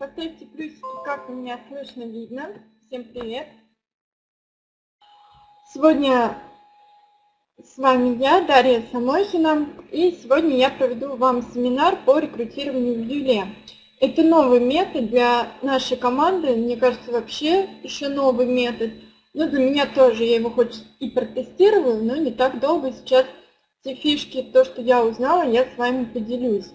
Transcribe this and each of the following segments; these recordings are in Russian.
Поставьте плюсики, как меня слышно, видно. Всем привет. Сегодня с вами я, Дарья Самохина, и сегодня я проведу вам семинар по рекрутированию в Юле. Это новый метод для нашей команды, мне кажется, вообще еще новый метод. Но для меня тоже, я его хоть и протестирую, но не так долго. Сейчас все фишки, то, что я узнала, я с вами поделюсь.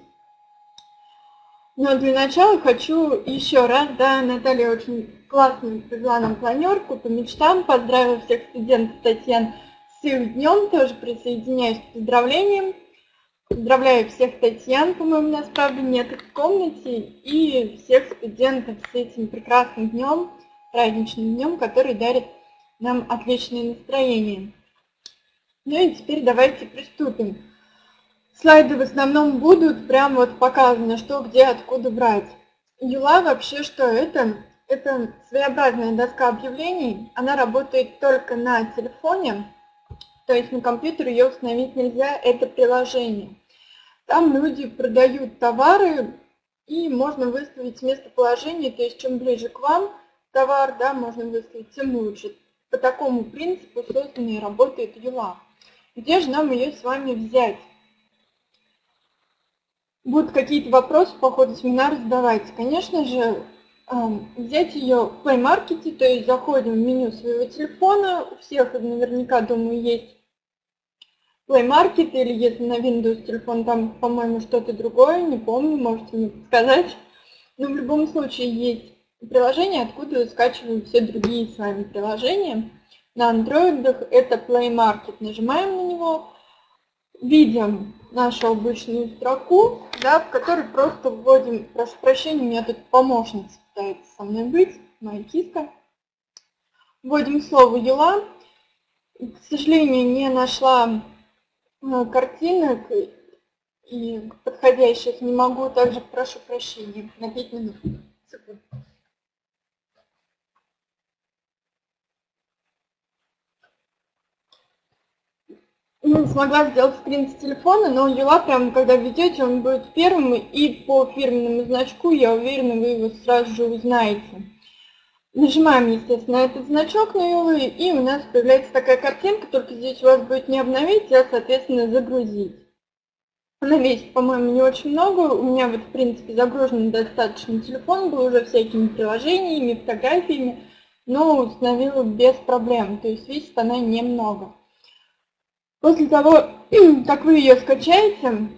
Но для начала хочу еще раз, да, Наталья очень классно привела нам планерку по мечтам, поздравила всех студентов Татьян с их днем, тоже присоединяюсь к поздравлениям. Поздравляю всех Татьян, по-моему, нас, правда, нет в комнате, и всех студентов с этим прекрасным днем, праздничным днем, который дарит нам отличное настроение. Ну и теперь давайте приступим. Слайды в основном будут прям вот показано, что, где, откуда брать. Юла вообще что это? Это своеобразная доска объявлений. Она работает только на телефоне, то есть на компьютере ее установить нельзя, это приложение. Там люди продают товары, и можно выставить местоположение, то есть чем ближе к вам товар, да, можно выставить, тем лучше. По такому принципу создана и работает Юла. Где же нам ее с вами взять? Будут какие-то вопросы по ходу семинара, задавайте. Конечно же, эм, взять ее в Play Market, то есть заходим в меню своего телефона, у всех наверняка, думаю, есть Play Market, или если на Windows телефон, там, по-моему, что-то другое, не помню, можете мне подсказать. Но в любом случае есть приложение, откуда скачиваем все другие с вами приложения. На андроидах это Play Market. Нажимаем на него, видим нашу обычную строку, да, в которой просто вводим, прошу прощения, у меня тут помощница пытается со мной быть, моя киска. Вводим слово «юла». К сожалению, не нашла э, картинок и подходящих не могу, также прошу прощения на 5 минут. Не смогла сделать скрин с телефона, но Юла прям, когда введете, он будет первым, и по фирменному значку, я уверена, вы его сразу же узнаете. Нажимаем, естественно, этот значок на Юлы, и у нас появляется такая картинка, только здесь у вас будет не обновить, а, соответственно, загрузить. Она весит, по-моему, не очень много. У меня вот, в принципе, загружен достаточно телефон был уже всякими приложениями, фотографиями, но установила без проблем, то есть весит она немного. После того, как вы ее скачаете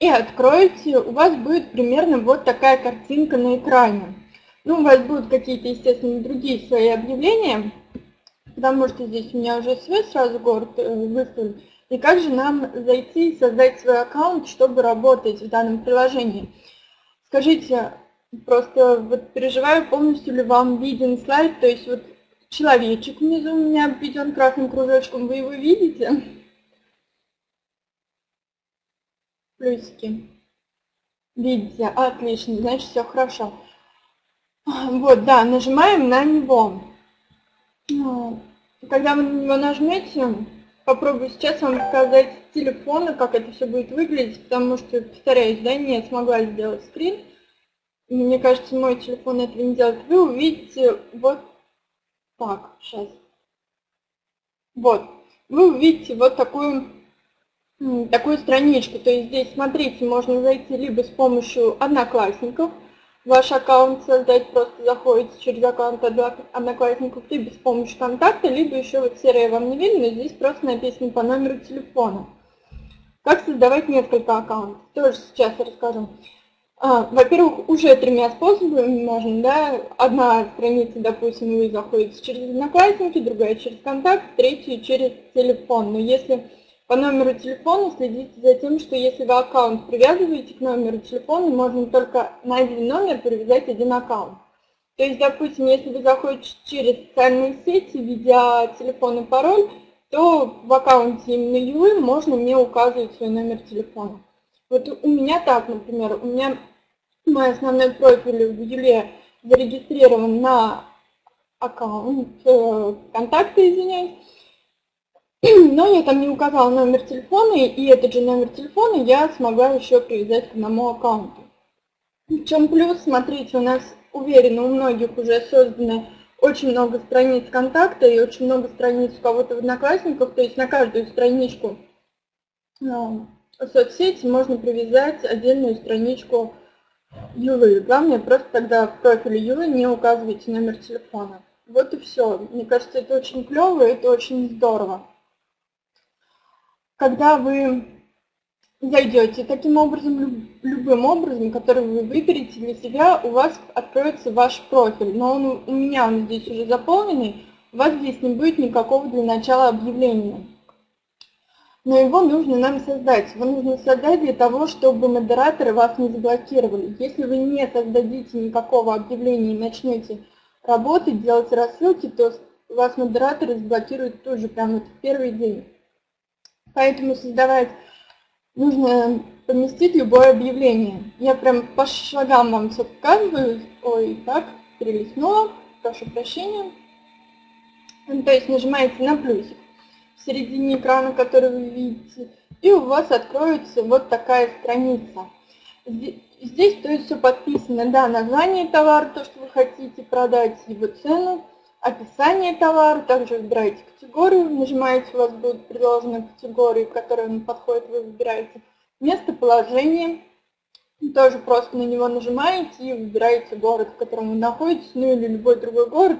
и откроете, у вас будет примерно вот такая картинка на экране. Ну, у вас будут какие-то, естественно, другие свои объявления, потому что здесь у меня уже свой сразу город э, выставлен. И как же нам зайти и создать свой аккаунт, чтобы работать в данном приложении? Скажите, просто вот переживаю, полностью ли вам виден слайд, то есть вот человечек внизу у меня обведен красным кружочком, вы его видите? Плюсики. Видите, отлично, значит все хорошо. Вот, да, нажимаем на него. Когда вы на него нажмете, попробую сейчас вам показать с телефона, как это все будет выглядеть, потому что, повторяюсь, да, не смогла сделать скрин. Мне кажется, мой телефон этого не делает. Вы увидите вот так, сейчас. Вот. Вы увидите вот такую такую страничку. То есть здесь, смотрите, можно зайти либо с помощью одноклассников, ваш аккаунт создать, просто заходите через аккаунт одноклассников, либо с помощью контакта, либо еще вот серое вам не видно, но здесь просто написано по номеру телефона. Как создавать несколько аккаунтов, тоже сейчас расскажу. А, Во-первых, уже тремя способами можно, да, одна страница, допустим, вы заходите через одноклассники, другая через контакт, третья через телефон. Но если по номеру телефона следите за тем, что если вы аккаунт привязываете к номеру телефона, можно только на один номер привязать один аккаунт. То есть, допустим, если вы заходите через социальные сети, введя телефон и пароль, то в аккаунте именно Юлы можно мне указывать свой номер телефона. Вот у меня так, например, у меня мой основной профиль в Юле зарегистрирован на аккаунт, э, контакты, извиняюсь, но я там не указала номер телефона, и этот же номер телефона я смогла еще привязать к одному аккаунту. В чем плюс? Смотрите, у нас уверенно у многих уже созданы очень много страниц контакта и очень много страниц у кого-то в Одноклассниках, то есть на каждую страничку а, соцсети можно привязать отдельную страничку Юлы. Главное, просто тогда в профиле Юлы не указывайте номер телефона. Вот и все. Мне кажется, это очень клево, это очень здорово. Когда вы зайдете таким образом, любым образом, который вы выберете для себя, у вас откроется ваш профиль. Но он, у меня он здесь уже заполненный, у вас здесь не будет никакого для начала объявления. Но его нужно нам создать. Его нужно создать для того, чтобы модераторы вас не заблокировали. Если вы не создадите никакого объявления и начнете работать, делать рассылки, то вас модераторы заблокируют тут же, прямо в первый день. Поэтому создавать нужно поместить любое объявление. Я прям по шагам вам все показываю. Ой, так, перелистнула, прошу прощения. Ну, то есть нажимаете на плюсик в середине экрана, который вы видите, и у вас откроется вот такая страница. Здесь то есть все подписано, да, название товара, то, что вы хотите продать, его цену, описание товара, также выбираете категорию, нажимаете, у вас будет предложена категория, к которой он подходит, вы выбираете местоположение, тоже просто на него нажимаете и выбираете город, в котором вы находитесь, ну или любой другой город,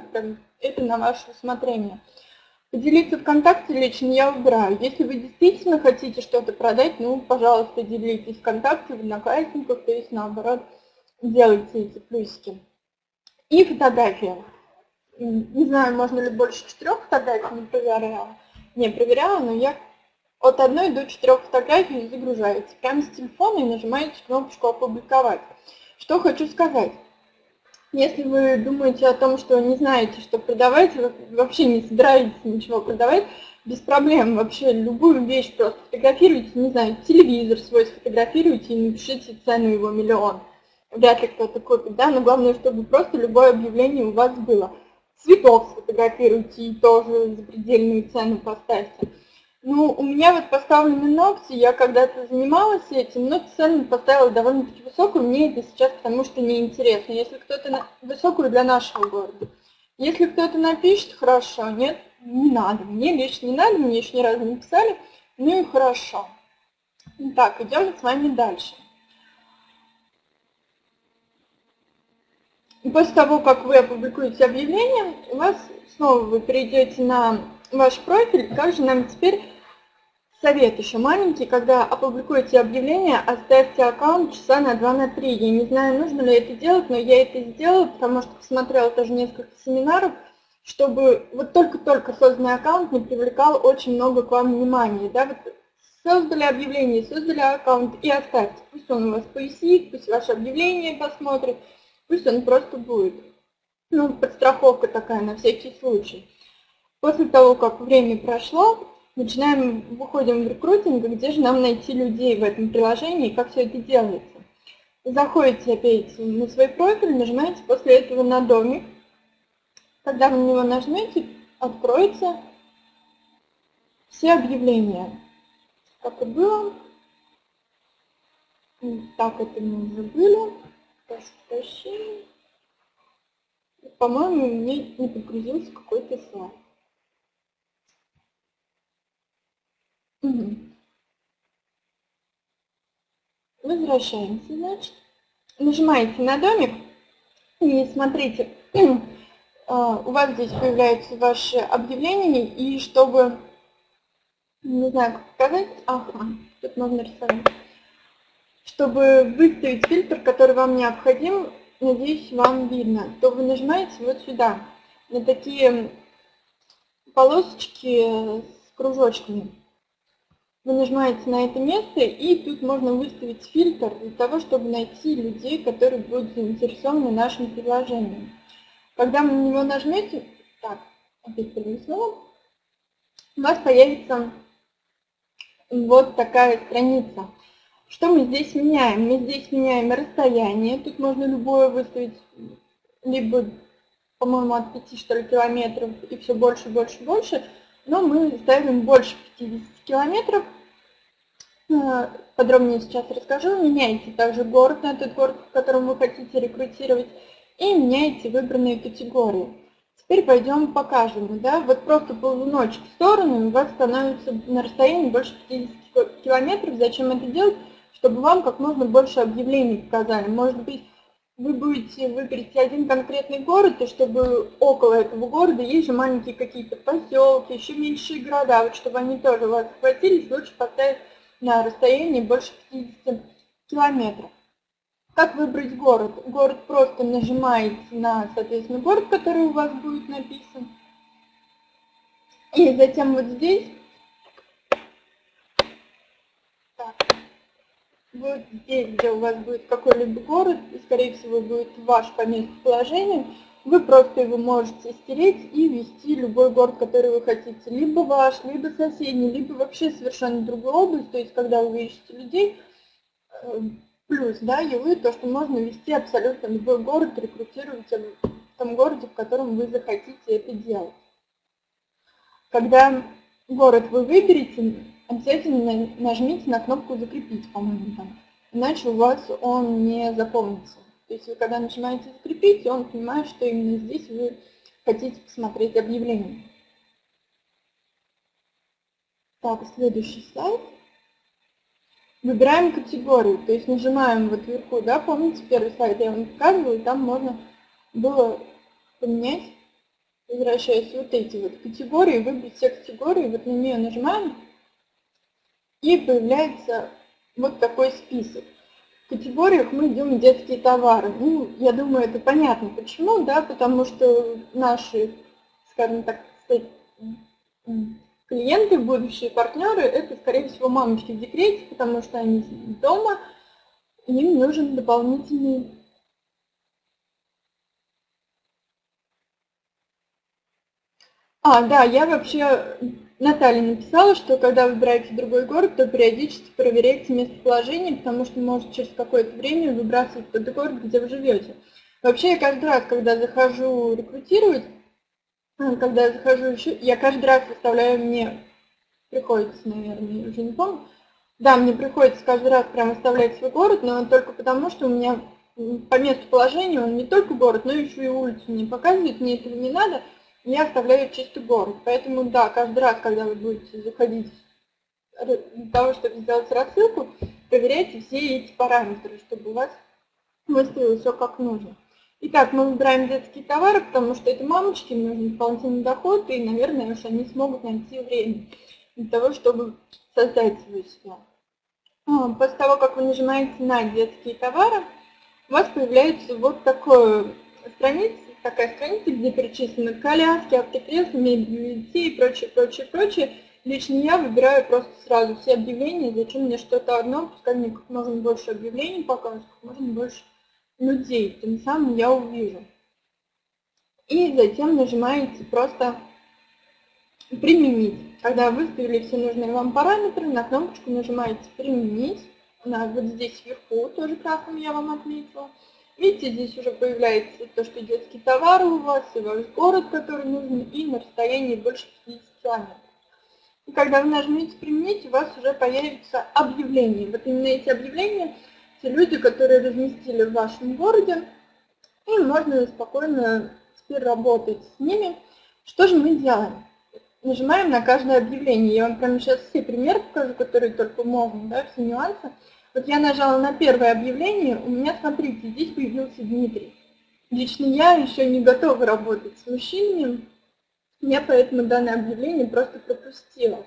это на ваше усмотрение. Поделиться ВКонтакте лично я выбираю. Если вы действительно хотите что-то продать, ну, пожалуйста, делитесь ВКонтакте, в Одноклассниках, то есть наоборот, делайте эти плюсики. И фотография не знаю, можно ли больше четырех фотографий, не проверяла. Не проверяла, но я от одной до четырех фотографий загружаете. Прямо с телефона и нажимаете кнопочку «Опубликовать». Что хочу сказать. Если вы думаете о том, что не знаете, что продавать, вообще не собираетесь ничего продавать, без проблем вообще любую вещь просто фотографируйте, не знаю, телевизор свой сфотографируйте и напишите цену его миллион. Вряд ли кто-то купит, да, но главное, чтобы просто любое объявление у вас было цветов сфотографируйте и тоже запредельную цену поставьте. Ну, у меня вот поставлены ногти, я когда-то занималась этим, но цену поставила довольно-таки высокую, мне это сейчас потому что неинтересно. Если кто-то... На... Высокую для нашего города. Если кто-то напишет, хорошо, нет, не надо. Мне лично не надо, мне еще ни разу не писали, ну и хорошо. Так, идем с вами дальше. После того, как вы опубликуете объявление, у вас снова вы перейдете на ваш профиль. Как же нам теперь совет еще маленький, когда опубликуете объявление, оставьте аккаунт часа на 2-3. Я не знаю, нужно ли это делать, но я это сделала, потому что посмотрела тоже несколько семинаров, чтобы вот только-только созданный аккаунт не привлекал очень много к вам внимания. Да? Вот создали объявление, создали аккаунт и оставьте. Пусть он у вас повисит, пусть ваше объявление посмотрит. Пусть он просто будет. Ну, подстраховка такая на всякий случай. После того, как время прошло, начинаем, выходим в рекрутинг, где же нам найти людей в этом приложении, как все это делается. Заходите опять на свой профиль, нажимаете после этого на домик. Когда вы на него нажмете, откроется все объявления. Как и было. Так это мы уже были. Прошу прощения. По-моему, мне не подгрузился какой-то слайд. Возвращаемся, значит. Нажимаете на домик и смотрите, а, у вас здесь появляется ваше объявление, и чтобы, не знаю, как показать, ага, тут можно рисовать. Чтобы выставить фильтр, который вам необходим, надеюсь, вам видно, то вы нажимаете вот сюда, на такие полосочки с кружочками. Вы нажимаете на это место, и тут можно выставить фильтр для того, чтобы найти людей, которые будут заинтересованы нашим предложением. Когда вы на него нажмете, так, опять перенесла, у вас появится вот такая страница. Что мы здесь меняем? Мы здесь меняем расстояние. Тут можно любое выставить, либо, по-моему, от 5 что ли, километров и все больше, больше, больше. Но мы ставим больше 50 километров. Э, подробнее сейчас расскажу. Меняете также город на тот город, в котором вы хотите рекрутировать, и меняете выбранные категории. Теперь пойдем по каждому. Да? Вот просто ползуночек в сторону, у вас становится на расстоянии больше 50 километров. Зачем это делать? Чтобы вам как можно больше объявлений показали. Может быть, вы будете выберете один конкретный город, и чтобы около этого города есть же маленькие какие-то поселки, еще меньшие города, вот чтобы они тоже вас схватились, лучше поставить на расстоянии больше 50 километров. Как выбрать город? Город просто нажимаете на, соответственно, город, который у вас будет написан. И затем вот здесь, так, вот здесь, где у вас будет какой-либо город, и скорее всего будет ваш по месту положения, вы просто его можете стереть и ввести любой город, который вы хотите. Либо ваш, либо соседний, либо вообще совершенно другую область. То есть, когда вы ищете людей, э, плюс, да, ЕЛы, то, что можно ввести абсолютно любой город, рекрутировать в том городе, в котором вы захотите это делать. Когда город вы выберете, обязательно нажмите на кнопку «Закрепить», по-моему, там. Иначе у вас он не запомнится. То есть вы когда нажимаете «Закрепить», он понимает, что именно здесь вы хотите посмотреть объявление. Так, следующий слайд. Выбираем категорию, то есть нажимаем вот вверху, да, помните первый слайд я вам показывала, и там можно было поменять, возвращаясь вот эти вот категории, выбрать все категории, вот на нее нажимаем, и появляется вот такой список категориях мы идем детские товары. Ну, я думаю, это понятно почему, да, потому что наши, скажем так, клиенты, будущие партнеры, это, скорее всего, мамочки в декрете, потому что они дома, им нужен дополнительный А, да, я вообще Наталья написала, что когда выбираете другой город, то периодически проверяйте местоположение, потому что может через какое-то время выбрасывать тот город, где вы живете. Вообще я каждый раз, когда захожу рекрутировать, э, когда я захожу еще, я каждый раз выставляю мне, приходится, наверное, уже не помню, да, мне приходится каждый раз прям выставлять свой город, но только потому, что у меня по месту положения он не только город, но еще и улицу мне показывает, мне этого не надо – я оставляю чистый город. Поэтому, да, каждый раз, когда вы будете заходить для того, чтобы сделать рассылку, проверяйте все эти параметры, чтобы у вас выставилось все как нужно. Итак, мы выбираем детские товары, потому что это мамочки, им нужен дополнительный доход, и, наверное, уж они смогут найти время для того, чтобы создать свою себя. А, после того, как вы нажимаете на детские товары, у вас появляется вот такая страница такая страница, где перечислены коляски, автокресла, мебель детей и прочее, прочее, прочее. Лично я выбираю просто сразу все объявления, зачем мне что-то одно, пускай мне как можно больше объявлений показывают, как можно больше людей, тем самым я увижу. И затем нажимаете просто «Применить». Когда выставили все нужные вам параметры, на кнопочку нажимаете «Применить». Она вот здесь вверху, тоже красным я вам отметила. Видите, здесь уже появляется то, что детские товары у вас, и ваш город, который нужен, и на расстоянии больше 50 километров. И когда вы нажмете «Применить», у вас уже появится объявление. Вот именно эти объявления, те люди, которые разместили в вашем городе, и можно спокойно теперь работать с ними. Что же мы делаем? Нажимаем на каждое объявление. Я вам прямо сейчас все примеры покажу, которые только можно, да, все нюансы. Вот я нажала на первое объявление, у меня, смотрите, здесь появился Дмитрий. Лично я еще не готова работать с мужчинами, я поэтому данное объявление просто пропустила.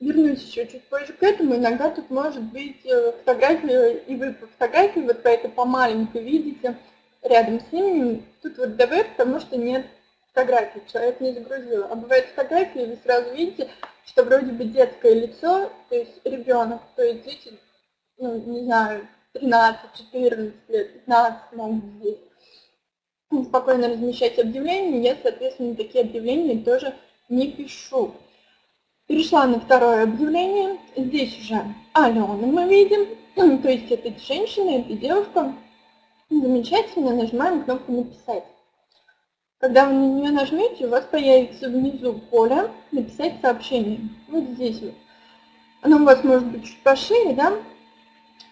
Вернусь еще чуть позже к этому, иногда тут может быть э, фотография, и вы по фотографии вот по этой по маленькой видите рядом с именем, тут вот ДВ, потому что нет фотографии, человек не загрузил. А бывает фотографии, вы сразу видите, что вроде бы детское лицо, то есть ребенок, то есть дети ну, не знаю, 13, 14 лет, 15 могут здесь спокойно размещать объявления, я, соответственно, такие объявления тоже не пишу. Перешла на второе объявление. Здесь уже Алену мы видим, то есть это женщина, это девушка. Замечательно, нажимаем кнопку «Написать». Когда вы на нее нажмете, у вас появится внизу поле «Написать сообщение». Вот здесь вот. Оно у вас может быть чуть пошире, да?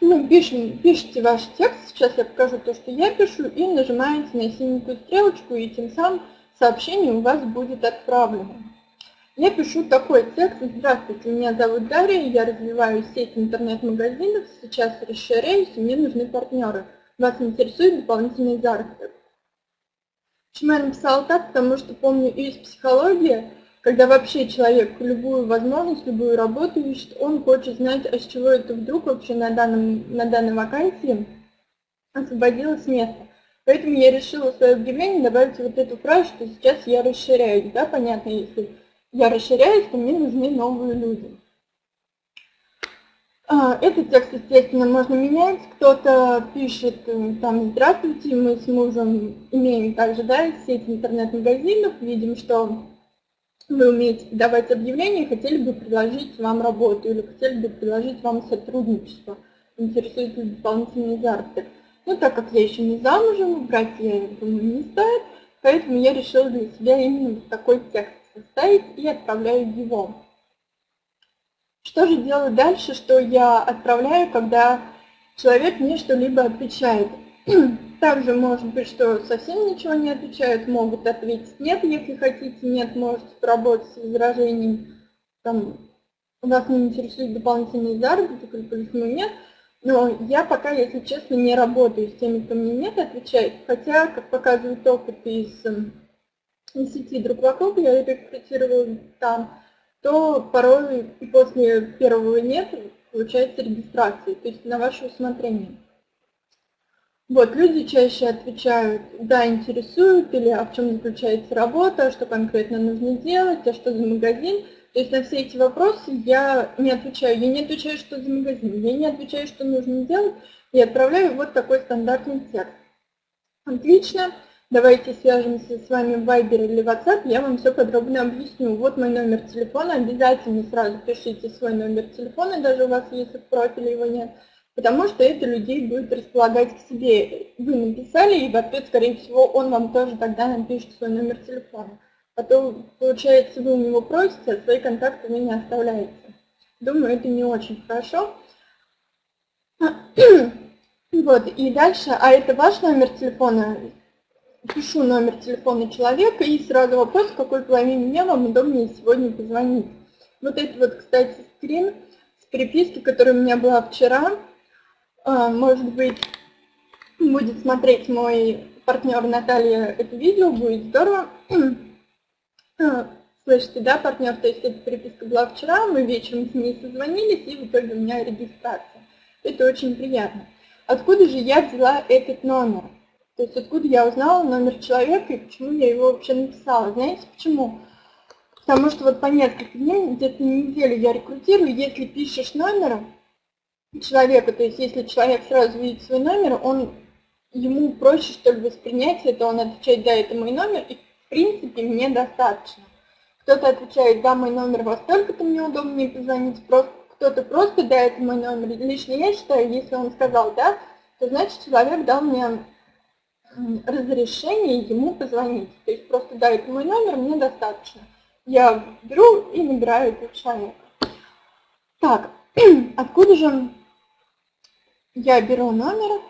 Ну, пишем, пишите ваш текст, сейчас я покажу то, что я пишу, и нажимаете на синенькую стрелочку, и тем самым сообщение у вас будет отправлено. Я пишу такой текст. Здравствуйте, меня зовут Дарья, я развиваю сеть интернет-магазинов, сейчас расширяюсь, и мне нужны партнеры. Вас интересует дополнительный заработок. Почему я написала так? Потому что помню из психологии, когда вообще человек любую возможность, любую работу ищет, он хочет знать, а с чего это вдруг вообще на, данном, на данной вакансии освободилось место. Поэтому я решила в свое объявление добавить вот эту фразу, что сейчас я расширяюсь. Да, понятно, если я расширяюсь, то мне нужны новые люди. А, этот текст, естественно, можно менять. Кто-то пишет э, там «Здравствуйте, мы с мужем имеем также да, сеть интернет-магазинов, видим, что вы умеете давать объявления, хотели бы предложить вам работу или хотели бы предложить вам сотрудничество, интересует дополнительный заработок. Но так как я еще не замужем, брать я думаю не стоит, поэтому я решила для себя именно такой текст составить и отправляю его. Что же делать дальше, что я отправляю, когда человек мне что-либо отвечает? Также может быть, что совсем ничего не отвечают, могут ответить нет, если хотите, нет, можете поработать с возражением, там, вас не интересует дополнительный заработок или почему нет, но я пока, если честно, не работаю с теми, кто мне нет отвечает, хотя, как показывает опыт из, эм, из сети друг вокруг, я рекрутировала там, то порой и после первого нет получается регистрация, то есть на ваше усмотрение. Вот, люди чаще отвечают, да, интересуют, или а в чем заключается работа, что конкретно нужно делать, а что за магазин. То есть на все эти вопросы я не отвечаю. Я не отвечаю, что за магазин, я не отвечаю, что нужно делать, и отправляю вот такой стандартный текст. Отлично, давайте свяжемся с вами в Viber или WhatsApp, я вам все подробно объясню. Вот мой номер телефона, обязательно сразу пишите свой номер телефона, даже у вас если в профиле его нет потому что это людей будет располагать к себе. Вы написали, и в ответ, скорее всего, он вам тоже тогда напишет свой номер телефона. А то, получается, вы у него просите, а свои контакты вы не оставляете. Думаю, это не очень хорошо. Вот, и дальше, а это ваш номер телефона? Пишу номер телефона человека и сразу вопрос, в какой половине дня вам удобнее сегодня позвонить. Вот это вот, кстати, скрин с переписки, которая у меня была вчера. А, может быть, будет смотреть мой партнер Наталья это видео, будет здорово. А, слышите, да, партнер, то есть эта переписка была вчера, мы вечером с ней созвонились, и в итоге у меня регистрация. Это очень приятно. Откуда же я взяла этот номер? То есть откуда я узнала номер человека и почему я его вообще написала? Знаете почему? Потому что вот по несколько дней, где-то неделю я рекрутирую, если пишешь номер, человека, то есть если человек сразу видит свой номер, он ему проще что ли воспринять это, он отвечает, да, это мой номер, и в принципе мне достаточно. Кто-то отвечает, да, мой номер, во столько-то мне удобнее позвонить, просто кто-то просто, да, это мой номер. Лично я считаю, если он сказал, да, то значит человек дал мне разрешение ему позвонить. То есть просто, да, это мой номер, мне достаточно. Я беру и набираю этого человека. Так, откуда же я беру номер.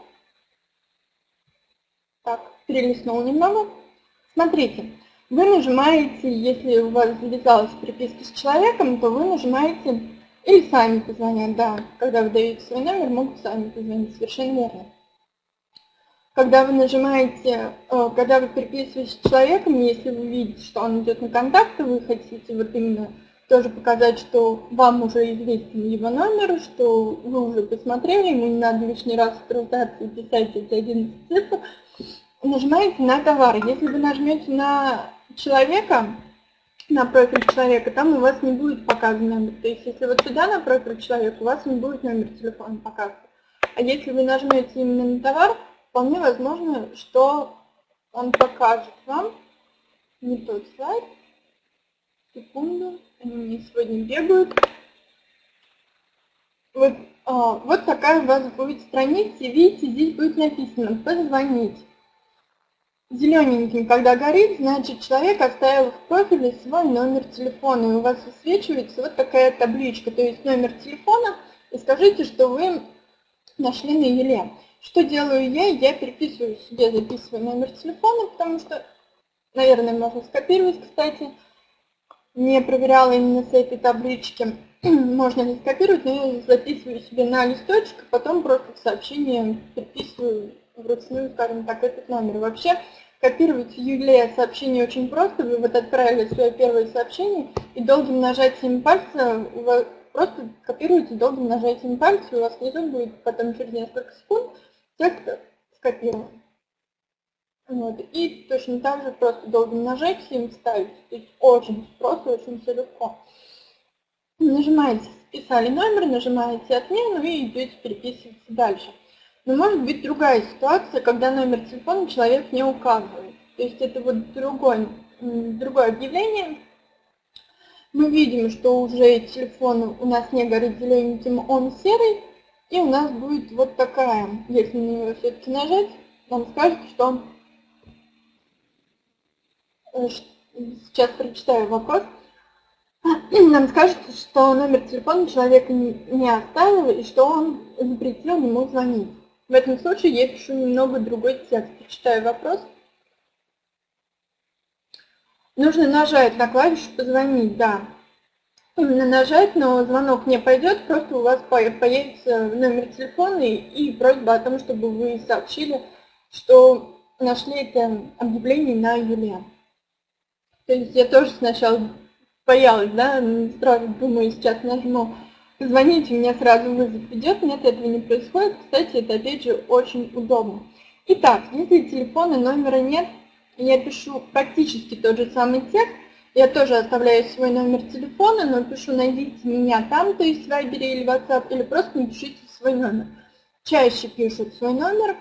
Так, перелистнул немного. Смотрите, вы нажимаете, если у вас завязалась переписка с человеком, то вы нажимаете, или сами позвонят, да, когда вы даете свой номер, могут сами позвонить, совершенно верно. Когда вы нажимаете, э, когда вы переписываетесь с человеком, если вы видите, что он идет на контакт, вы хотите вот именно тоже показать, что вам уже известен его номер, что вы уже посмотрели, ему не надо лишний раз трудаться и писать эти 11 цифр. Нажимаете на товар. Если вы нажмете на человека, на профиль человека, там у вас не будет показан номер. То есть если вот сюда на профиль человека, у вас не будет номер телефона показан. А если вы нажмете именно на товар, вполне возможно, что он покажет вам не тот слайд. Секунду. Они мне сегодня бегают. Вот, а, вот такая у вас будет страница. Видите, здесь будет написано «Позвонить». зелененьким, когда горит, значит человек оставил в профиле свой номер телефона, и у вас высвечивается вот такая табличка, то есть номер телефона, и скажите, что вы нашли на Еле. Что делаю я? Я переписываю себе, записываю номер телефона, потому что, наверное, можно скопировать, кстати, не проверяла именно с этой таблички, можно ли скопировать, но я записываю себе на листочек, а потом просто в сообщение переписываю вручную, скажем так, этот номер. Вообще, копировать Юлия сообщение очень просто. Вы вот отправили свое первое сообщение и долгим нажатием пальца вы просто копируете долгим нажатием пальца, и у вас внизу будет потом через несколько секунд текст скопирован. Вот. И точно так же просто долгим нажатием ставить. То есть очень просто, очень все легко. Нажимаете «Вписали номер», нажимаете «Отмену» и идете переписываться дальше. Но может быть другая ситуация, когда номер телефона человек не указывает. То есть это вот другой, другое объявление. Мы видим, что уже телефон у нас не горит зелененьким, он серый. И у нас будет вот такая, если на нее все-таки нажать, нам скажет, что... Э, сейчас прочитаю вопрос. Нам скажет, что номер телефона человека не оставил и что он запретил ему звонить. В этом случае я пишу немного другой текст. Читаю вопрос. Нужно нажать на клавишу «Позвонить», да. Именно нажать, но звонок не пойдет, просто у вас появится номер телефона и просьба о том, чтобы вы сообщили, что нашли это объявление на Юле. То есть я тоже сначала боялась, да, сразу думаю, сейчас нажму Звоните, мне сразу вызов идет. Нет, этого не происходит. Кстати, это опять же очень удобно. Итак, если телефона номера нет, я пишу практически тот же самый текст. Я тоже оставляю свой номер телефона, но пишу «найдите меня там», то есть в Viber или WhatsApp, или просто напишите свой номер. Чаще пишут свой номер,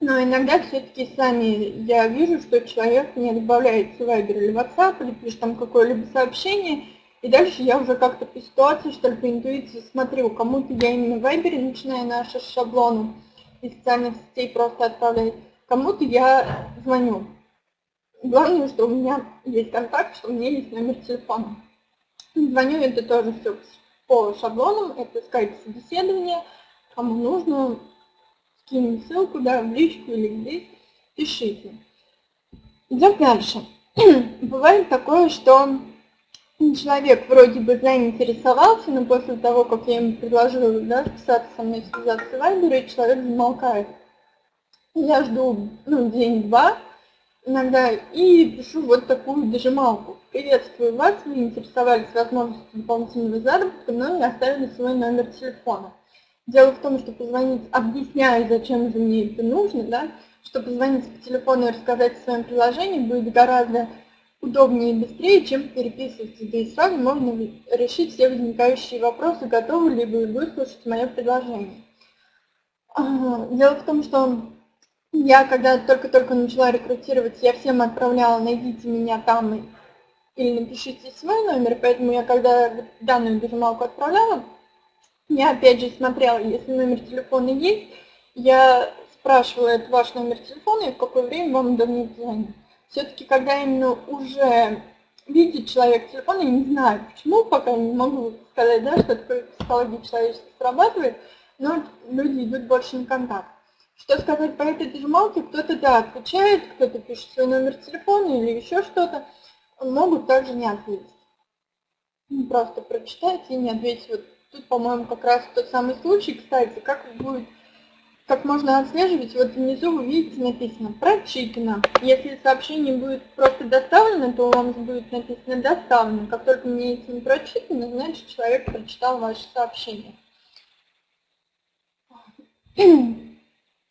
но иногда все-таки сами я вижу, что человек не добавляет в Viber или WhatsApp, или пишет там какое-либо сообщение, и дальше я уже как-то по ситуации, что ли, по интуиции смотрю, кому-то я именно в Вайбере начинаю наши шаблоны из социальных сетей просто отправлять, кому-то я звоню. Главное, что у меня есть контакт, что у меня есть номер телефона. Звоню это тоже все по шаблонам, это скайп-собеседование, кому нужно, скинем ссылку, да, в личку или здесь, пишите. Идем дальше. Бывает такое, что человек вроде бы заинтересовался, но после того, как я ему предложила да, списаться со мной, связаться в Вайбере, человек замолкает. Я жду ну, день-два иногда и пишу вот такую дожималку. Приветствую вас, вы интересовались возможностью дополнительного заработка, но не оставили свой номер телефона. Дело в том, что позвонить, объясняю, зачем же мне это нужно, да, что позвонить по телефону и рассказать о своем приложении будет гораздо удобнее и быстрее, чем переписываться, да и сразу можно решить все возникающие вопросы, готовы ли вы выслушать мое предложение. Дело в том, что я, когда только-только начала рекрутировать, я всем отправляла «найдите меня там» или «напишите свой номер», поэтому я, когда данную дожималку отправляла, я опять же смотрела, если номер телефона есть, я спрашивала, это ваш номер телефона и в какое время вам удобнее звонить все-таки, когда именно уже видит человек телефон, я не знаю, почему, пока не могу сказать, да, что такое психология человечества срабатывает, но люди идут больше на контакт. Что сказать по этой дожималке? Кто-то, да, отвечает, кто-то пишет свой номер телефона или еще что-то, могут также не ответить. Просто прочитать и не ответить. Вот тут, по-моему, как раз тот самый случай, кстати, как будет как можно отслеживать, вот внизу вы видите написано «Прочитано». Если сообщение будет просто доставлено, то вам будет написано «Доставлено». Как только мне не прочитано, значит человек прочитал ваше сообщение. Э,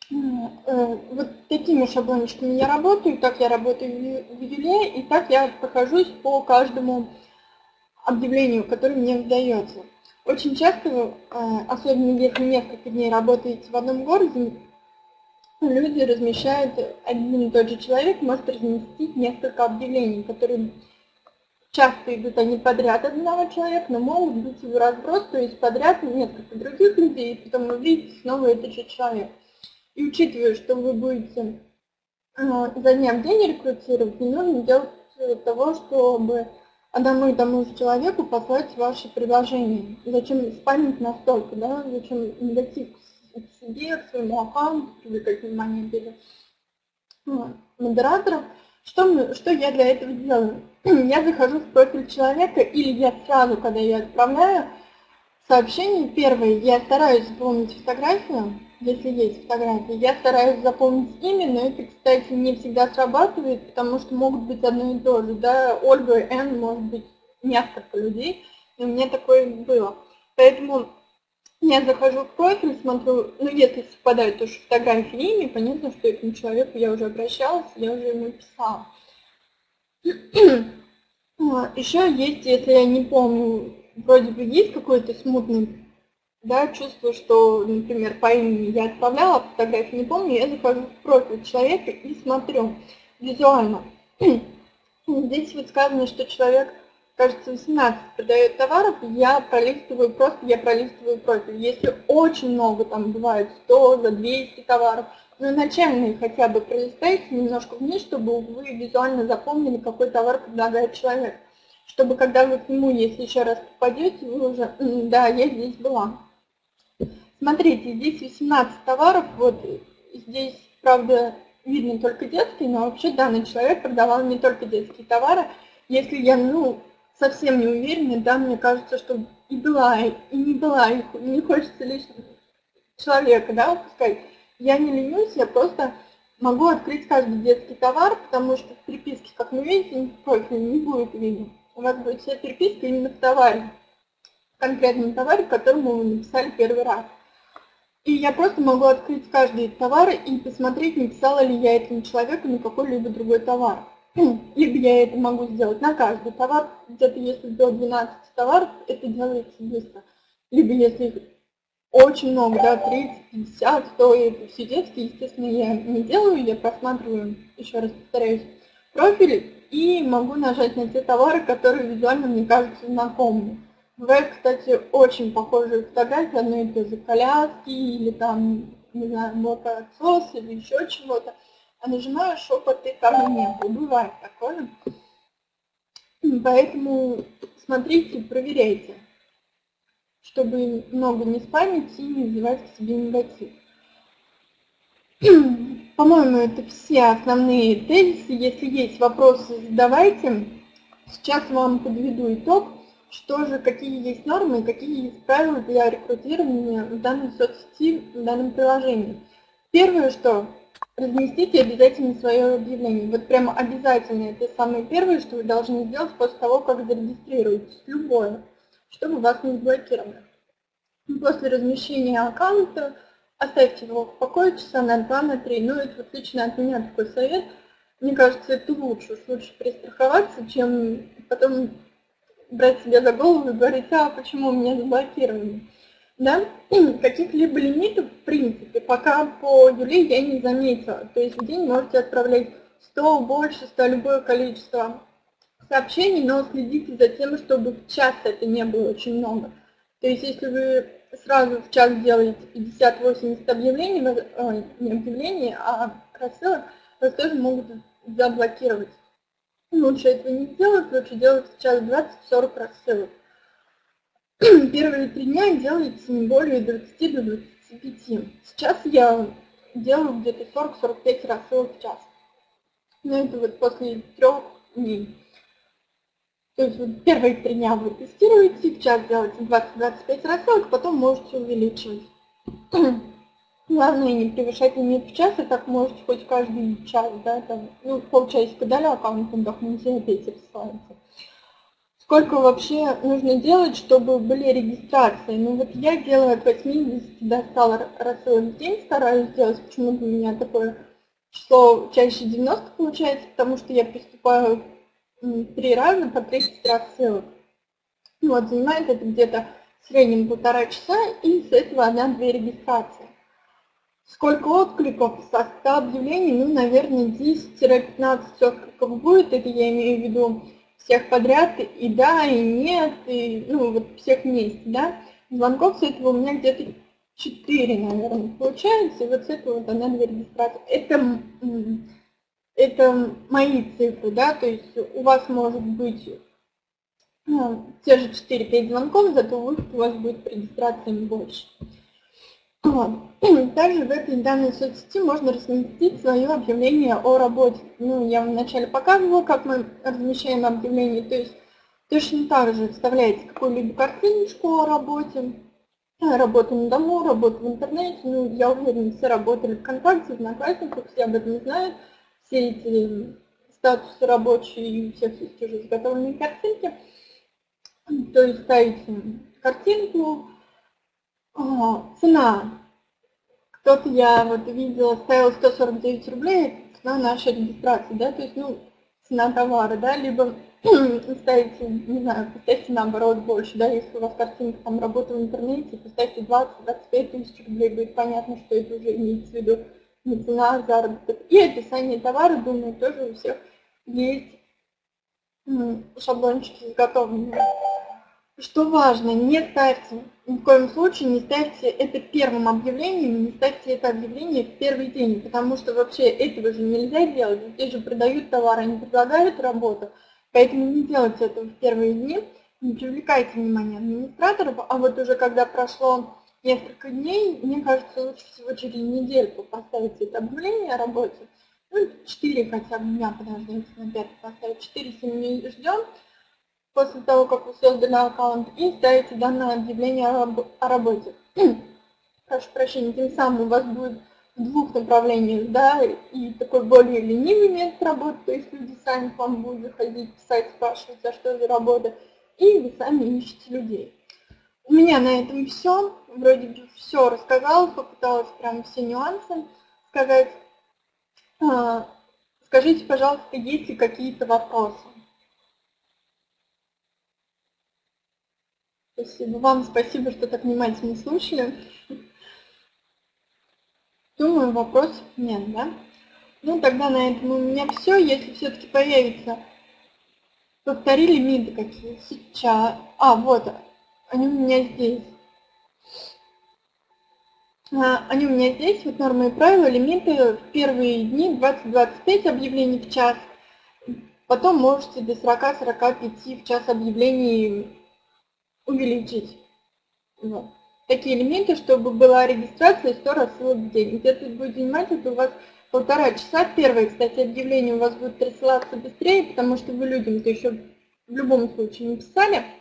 вот такими шаблончиками я работаю, так я работаю в Юле, и так я прохожусь по каждому объявлению, которое мне выдается. Очень часто, э, особенно если несколько дней работаете в одном городе, люди размещают, один и тот же человек может разместить несколько объявлений, которые часто идут они подряд одного человека, но могут быть в разброс, то есть подряд несколько других людей, и потом вы видите снова этот же человек. И учитывая, что вы будете за дня в день рекрутировать, не нужно делать того, чтобы одному и тому же человеку послать ваши предложения. Зачем спамить настолько, да? Зачем негатив к себе, к своему аккаунту привлекать внимание перед модератором. Что, что я для этого делаю? я захожу в профиль человека, или я сразу, когда я отправляю сообщение, первое, я стараюсь запомнить фотографию, если есть фотографии, я стараюсь запомнить имя, но это, кстати, не всегда срабатывает, потому что могут быть одно и то же, да, Ольга и Н может быть несколько людей, и у меня такое было. Поэтому я захожу в профиль, смотрю, ну если совпадают тоже фотографии и имя, понятно, что этому человеку я уже обращалась, я уже ему писала. Еще есть, если я не помню, вроде бы есть какой-то смутный да, чувство, что, например, по имени я отправляла фотографию, не помню, я захожу в профиль человека и смотрю визуально. Здесь вот сказано, что человек, кажется, 18 продает товаров, я пролистываю просто, я пролистываю профиль. Если очень много, там бывает 100, за 200 товаров, ну, начальные хотя бы пролистайте немножко вниз, чтобы вы визуально запомнили, какой товар предлагает человек. Чтобы когда вы к нему, если еще раз попадете, вы уже, да, я здесь была. Смотрите, здесь 18 товаров, вот здесь, правда, видно только детские, но вообще данный человек продавал не только детские товары. Если я, ну, совсем не уверена, да, мне кажется, что и была, и не была, и не хочется лишь человека, да, упускать. Я не ленюсь, я просто могу открыть каждый детский товар, потому что в переписке, как вы видите, профиль не будет виден. У вас будет вся переписка именно в товаре, в конкретном товаре, которому вы написали первый раз. И я просто могу открыть каждый товар и посмотреть, не писала ли я этому человеку на какой-либо другой товар. Либо я это могу сделать на каждый товар, где-то если до 12 товаров, это делается быстро. Либо если их очень много, да, 30, 50, 100, это все детские, естественно, я не делаю, я просматриваю, еще раз повторяюсь, профиль и могу нажать на те товары, которые визуально мне кажутся знакомыми. Бывают, кстати, очень похожие фотографии, одно и то же, коляски или там, не знаю, мотоотсос или еще чего-то. А нажимаю шепот и там нету. Бывает такое. Поэтому смотрите, проверяйте, чтобы много не спамить и не вызывать к себе негатив. По-моему, это все основные тезисы. Если есть вопросы, задавайте. Сейчас вам подведу итог что же, какие есть нормы, какие есть правила для рекрутирования в данной соцсети, в данном приложении. Первое, что разместите обязательно свое объявление. Вот прямо обязательно. Это самое первое, что вы должны сделать после того, как зарегистрируетесь. Любое, чтобы вас не заблокировали. После размещения аккаунта оставьте его в покое часа на 2, на 3. Ну, это вот лично от меня такой совет. Мне кажется, это лучше. Лучше пристраховаться, чем потом брать себя за голову и говорить, а почему у меня заблокированы. Да? Каких-либо лимитов, в принципе, пока по Юле я не заметила. То есть в день можете отправлять 100, больше 100, любое количество сообщений, но следите за тем, чтобы в час это не было очень много. То есть если вы сразу в час делаете 50-80 объявлений, не объявлений, а рассылок, вас тоже могут заблокировать. Лучше этого не делать, лучше делать сейчас 20-40 рассылок. Первые три дня делается не более 20 до 25. Сейчас я делаю где-то 40-45 рассылок в час. Но это вот после трех дней. То есть вот первые три дня вы тестируете, в делаете 20-25 рассылок, потом можете увеличивать. Главное не превышать лимит в час, и так можете хоть каждый час, да, там, ну, полчасика дали аккаунт, отдохните, опять рассылаете. Сколько вообще нужно делать, чтобы были регистрации? Ну вот я делаю от 80 до 100 рассылок в день, стараюсь делать, почему-то у меня такое число чаще 90 получается, потому что я приступаю три раза по 30 рассылок. Вот, занимает это где-то в среднем полтора часа, и с этого одна-две регистрации. Сколько откликов со 100 объявлений? Ну, наверное, 10-15 откликов будет. Это я имею в виду всех подряд, и да, и нет, и, ну, вот всех вместе, да. Звонков с этого у меня где-то 4, наверное, получается, и вот с этого вот она две регистрации. Это это мои цифры, да, то есть у вас может быть ну, те же 4-5 звонков, зато у вас будет при регистрации больше. Также в этой данной соцсети можно разместить свое объявление о работе. Ну, я вначале показывала, как мы размещаем объявление. То есть точно так же вставляете какую-либо картиночку о работе, работу на дому, работу в интернете. Ну, я уверена, все работали в ВКонтакте, в Одноклассниках, все об этом знают. Все эти статусы рабочие, и у всех есть уже изготовленные картинки. То есть ставите картинку, цена. Кто-то я вот видела, ставил 149 рублей, цена нашей регистрации, да, то есть, ну, цена товара, да, либо ставите, не знаю, поставьте наоборот больше, да, если у вас картинка там работа в интернете, поставьте 20-25 тысяч рублей, будет понятно, что это уже имеется в виду не цена, заработок. И описание товара, думаю, тоже у всех есть шаблончики изготовленные. Что важно, не ставьте, ни в коем случае не ставьте это первым объявлением, не ставьте это объявление в первый день, потому что вообще этого же нельзя делать. Здесь же продают товар, они предлагают работу, поэтому не делайте этого в первые дни, не привлекайте внимание администраторов, а вот уже когда прошло несколько дней, мне кажется, лучше всего через недельку поставить это объявление о работе, ну, 4 хотя бы дня подождите, на 5 поставить, 4-7 дней ждем, после того, как вы создали аккаунт, и ставите данное объявление о работе. Прошу прощения, тем самым у вас будет в двух направлениях, да, и такой более ленивый метод работы, то есть люди сами к вам будут заходить, писать, спрашивать, а что за работа, и вы сами ищете людей. У меня на этом все. Вроде бы все рассказала, попыталась прям все нюансы сказать. А, скажите, пожалуйста, есть ли какие-то вопросы? Спасибо вам, спасибо, что так внимательно слушали. Думаю, вопросов нет, да? Ну, тогда на этом у меня все. Если все-таки появится, повтори лимиты какие сейчас. А, вот, они у меня здесь. А, они у меня здесь, вот нормы и правила, лимиты в первые дни 20-25 объявлений в час. Потом можете до 40-45 в час объявлений увеличить вот, такие элементы, чтобы была регистрация и 100 рассылок в день. Где-то будет занимать это у вас полтора часа. Первое, кстати, объявление у вас будет рассылаться быстрее, потому что вы людям-то еще в любом случае не писали.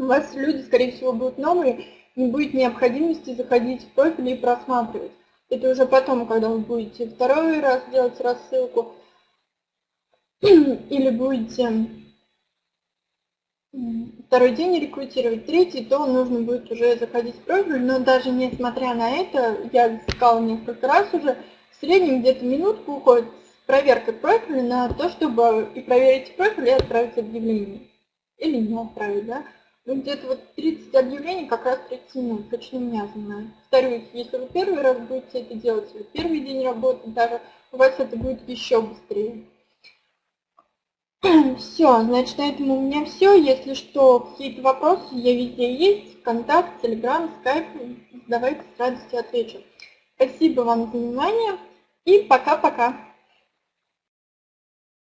У вас люди, скорее всего, будут новые, не будет необходимости заходить в профиль и просматривать. Это уже потом, когда вы будете второй раз делать рассылку, или будете второй день рекрутировать, третий, то нужно будет уже заходить в профиль, но даже несмотря на это, я искала несколько раз уже, в среднем где-то минутку уходит с проверкой профиля на то, чтобы и проверить профиль и отправить объявление. Или не отправить, да. Ну, где-то вот 30 объявлений как раз 30 минут, точно меня занимает. Повторюсь, если вы первый раз будете это делать, или первый день работы, даже у вас это будет еще быстрее. Все, значит, на этом у меня все. Если что, какие-то вопросы, я везде есть. Контакт, Телеграм, Скайп. Давайте с радостью отвечу. Спасибо вам за внимание и пока-пока.